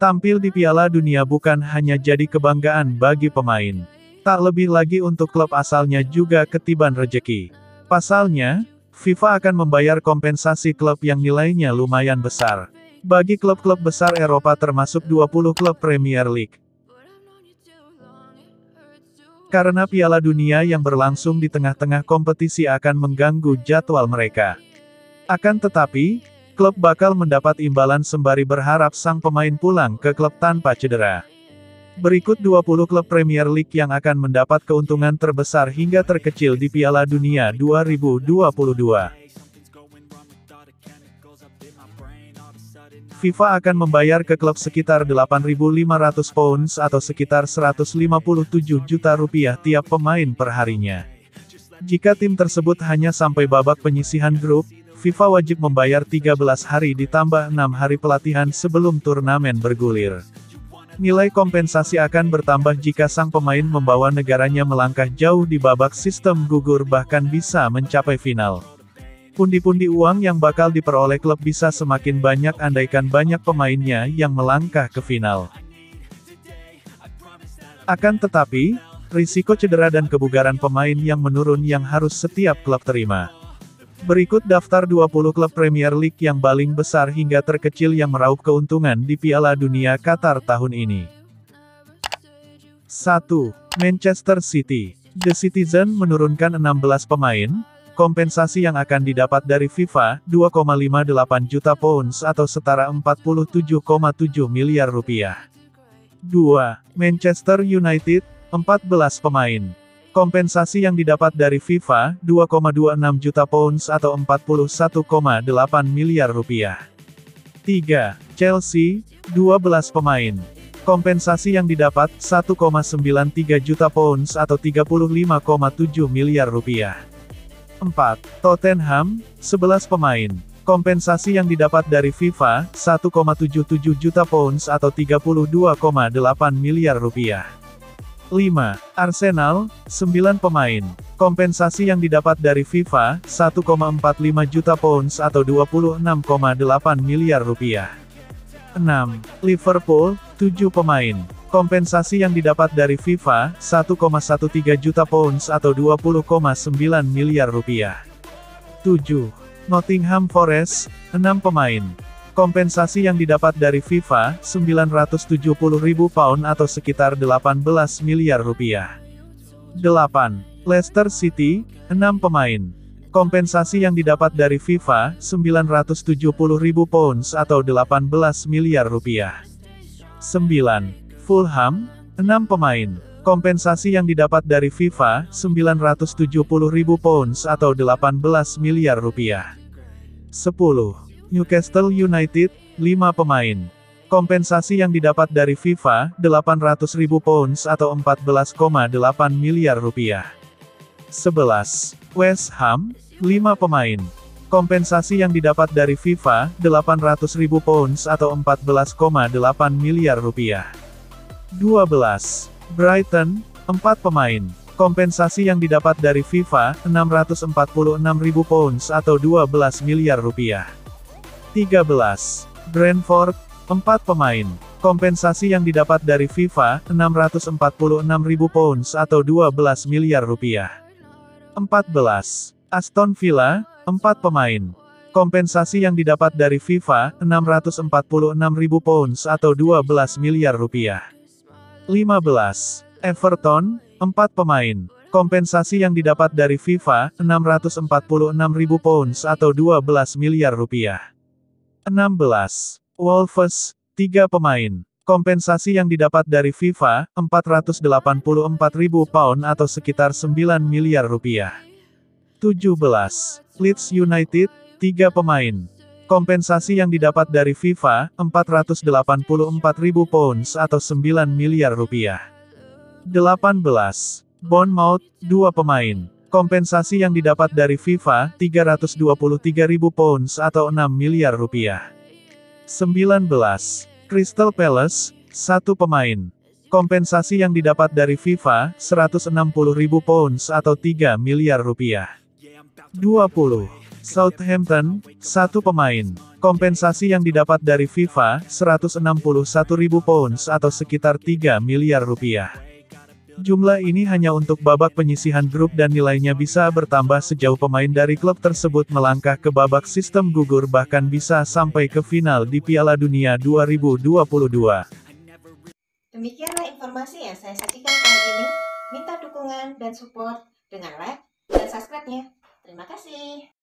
Tampil di Piala Dunia bukan hanya jadi kebanggaan bagi pemain. Tak lebih lagi untuk klub asalnya juga ketiban rejeki. Pasalnya, FIFA akan membayar kompensasi klub yang nilainya lumayan besar. Bagi klub-klub besar Eropa termasuk 20 klub Premier League. Karena Piala Dunia yang berlangsung di tengah-tengah kompetisi akan mengganggu jadwal mereka. Akan tetapi, klub bakal mendapat imbalan sembari berharap sang pemain pulang ke klub tanpa cedera. Berikut 20 klub Premier League yang akan mendapat keuntungan terbesar hingga terkecil di Piala Dunia 2022. FIFA akan membayar ke klub sekitar 8.500 pounds atau sekitar 157 juta rupiah tiap pemain perharinya. Jika tim tersebut hanya sampai babak penyisihan grup, FIFA wajib membayar 13 hari ditambah 6 hari pelatihan sebelum turnamen bergulir. Nilai kompensasi akan bertambah jika sang pemain membawa negaranya melangkah jauh di babak sistem gugur bahkan bisa mencapai final. Pundi-pundi uang yang bakal diperoleh klub bisa semakin banyak andaikan banyak pemainnya yang melangkah ke final. Akan tetapi, risiko cedera dan kebugaran pemain yang menurun yang harus setiap klub terima. Berikut daftar 20 klub Premier League yang paling besar hingga terkecil yang meraup keuntungan di Piala Dunia Qatar tahun ini. 1. Manchester City. The Citizen menurunkan 16 pemain, kompensasi yang akan didapat dari FIFA, 2,58 juta pounds atau setara 47,7 miliar rupiah. 2. Manchester United, 14 pemain, Kompensasi yang didapat dari FIFA, 2,26 juta pounds atau 41,8 miliar rupiah. 3. Chelsea, 12 pemain. Kompensasi yang didapat, 1,93 juta pounds atau 35,7 miliar rupiah. 4. Tottenham, 11 pemain. Kompensasi yang didapat dari FIFA, 1,77 juta pounds atau 32,8 miliar rupiah. 5. Arsenal, 9 pemain. Kompensasi yang didapat dari FIFA, 1,45 juta pounds atau 26,8 miliar rupiah. 6. Liverpool, 7 pemain. Kompensasi yang didapat dari FIFA, 1,13 juta pounds atau 20,9 miliar rupiah. 7. Nottingham Forest, 6 pemain. Kompensasi yang didapat dari FIFA, 970 ribu pound atau sekitar 18 miliar rupiah. 8. Leicester City, 6 pemain. Kompensasi yang didapat dari FIFA, 970 ribu pounds atau 18 miliar rupiah. 9. Fulham, 6 pemain. Kompensasi yang didapat dari FIFA, 970 ribu pounds atau 18 miliar rupiah. 10. Newcastle United, 5 pemain. Kompensasi yang didapat dari FIFA, 800 ribu pounds atau 14,8 miliar rupiah. 11. West Ham, 5 pemain. Kompensasi yang didapat dari FIFA, 800 ribu pounds atau 14,8 miliar rupiah. 12. Brighton, 4 pemain. Kompensasi yang didapat dari FIFA, 646 ribu pounds atau 12 miliar rupiah. 13. Brentford, 4 pemain. Kompensasi yang didapat dari FIFA, 646 ribu pounds atau 12 miliar rupiah. 14. Aston Villa, 4 pemain. Kompensasi yang didapat dari FIFA, 646 ribu pounds atau 12 miliar rupiah. 15. Everton, 4 pemain. Kompensasi yang didapat dari FIFA, 646 ribu pounds atau 12 miliar rupiah. 16. Wolves, 3 pemain. Kompensasi yang didapat dari FIFA, 484 ribu pound atau sekitar 9 miliar rupiah. 17. Leeds United, 3 pemain. Kompensasi yang didapat dari FIFA, 484 ribu pounds atau 9 miliar rupiah. 18. Bournemouth, 2 pemain. Kompensasi yang didapat dari FIFA, 323.000 pounds atau 6 miliar rupiah. 19. Crystal Palace, satu pemain. Kompensasi yang didapat dari FIFA, 160.000 pounds atau 3 miliar rupiah. 20. Southampton, satu pemain. Kompensasi yang didapat dari FIFA, 161.000 pounds atau sekitar 3 miliar rupiah. Jumlah ini hanya untuk babak penyisihan grup dan nilainya bisa bertambah sejauh pemain dari klub tersebut melangkah ke babak sistem gugur bahkan bisa sampai ke final di Piala Dunia 2022. Demikianlah informasi yang saya sajikan kali ini. Minta dukungan dan support dengan like dan subscribe-nya. Terima kasih.